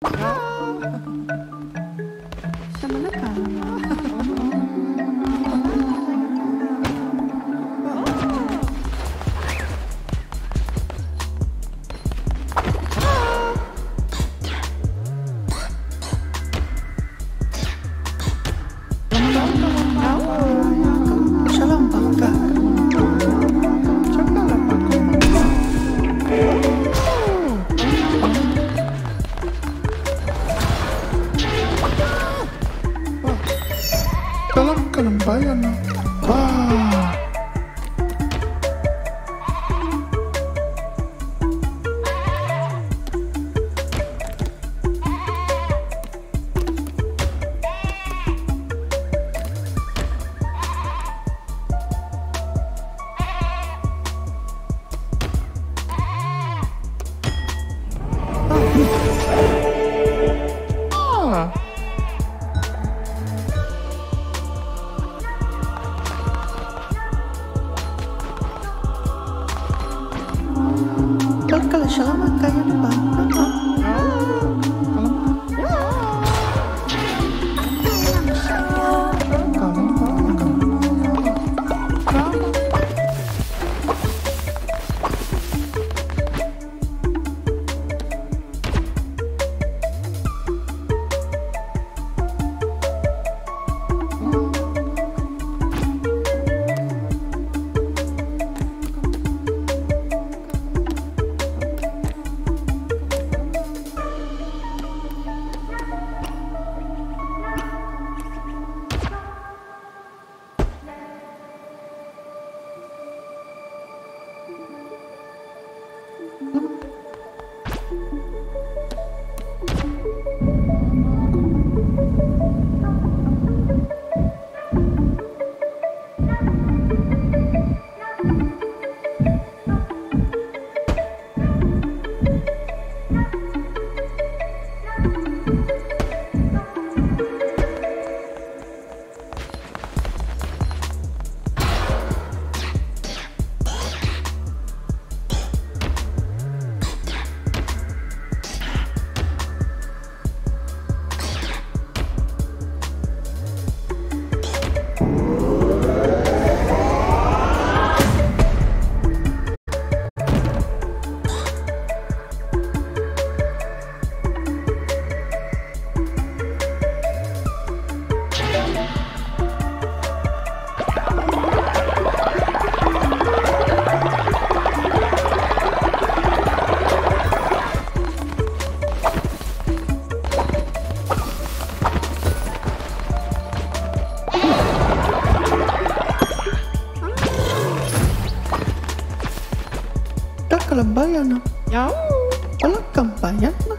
Siya bayan na.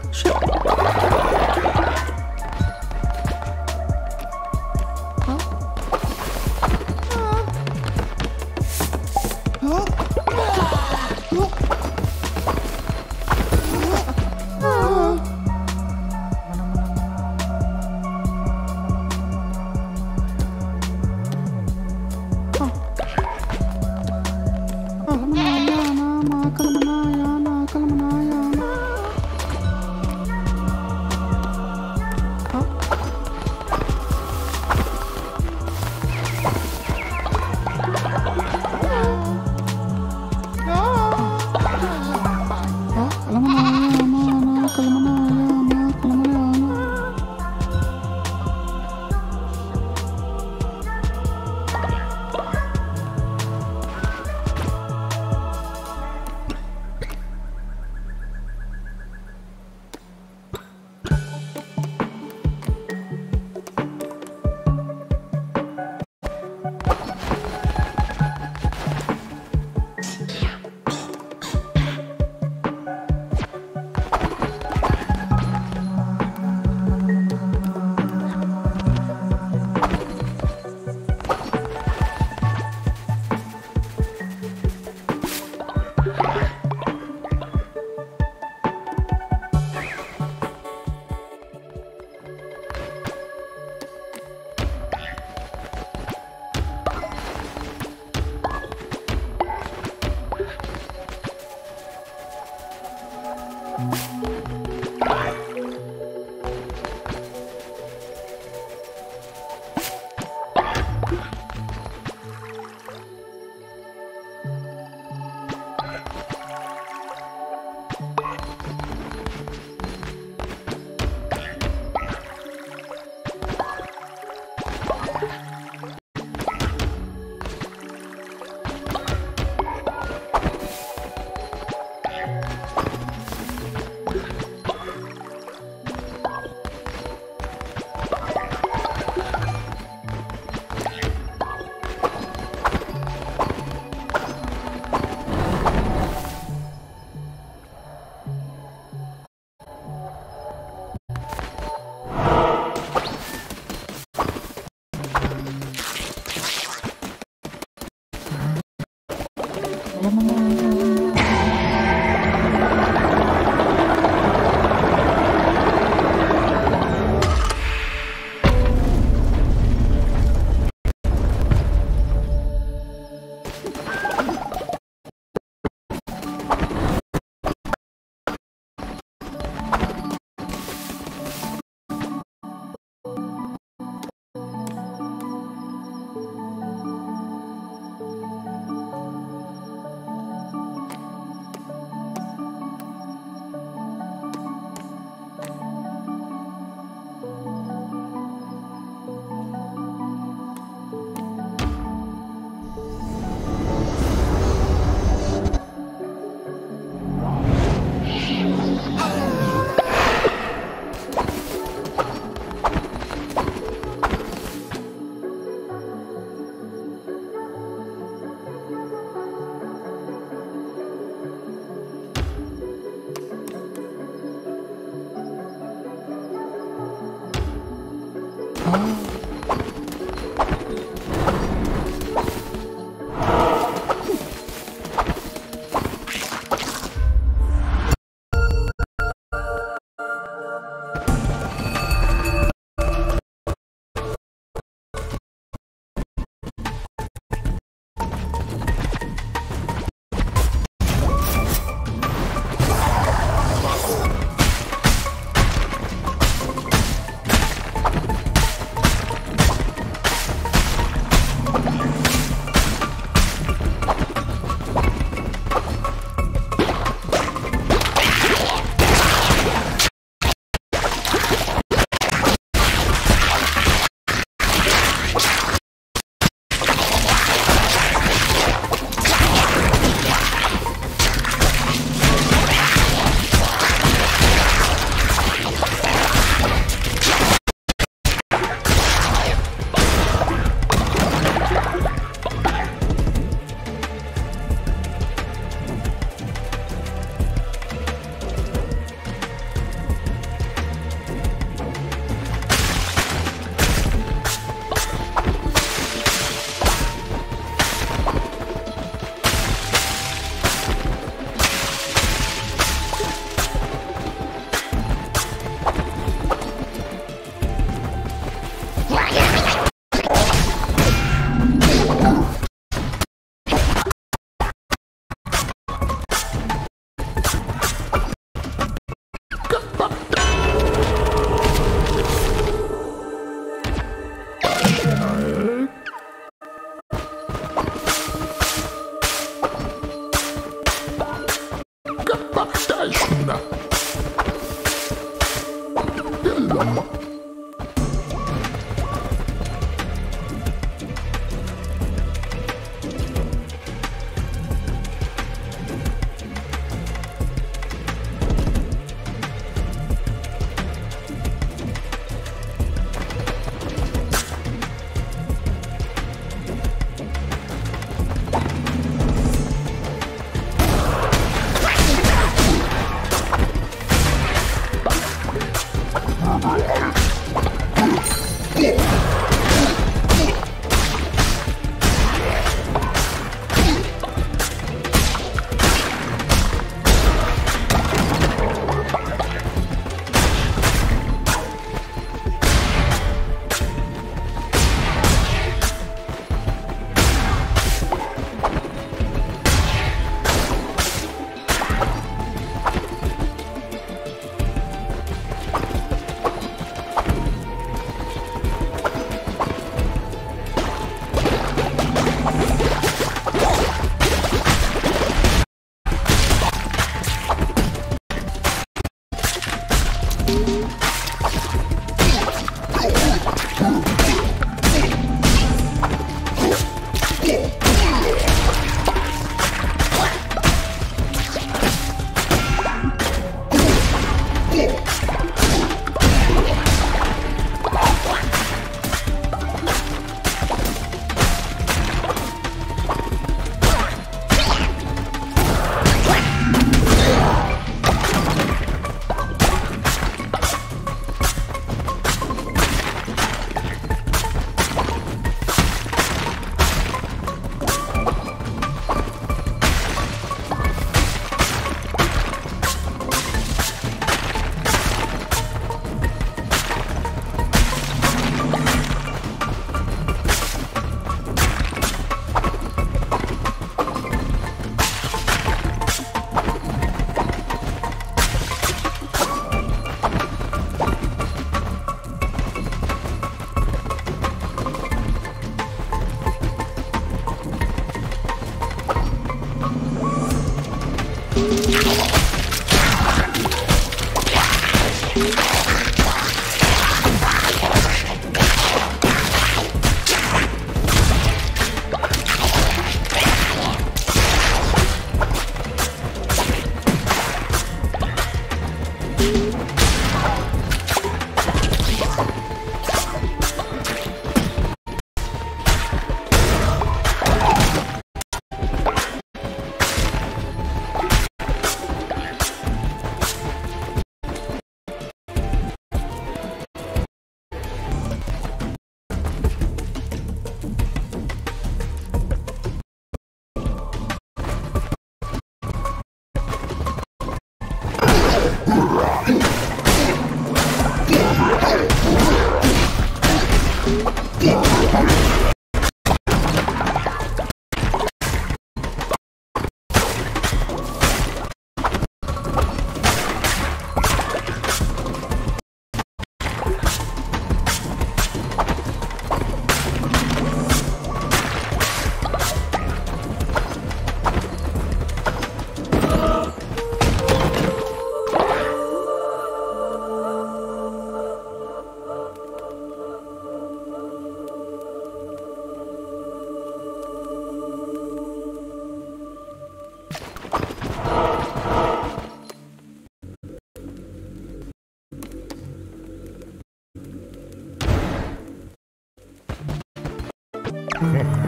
Yeah.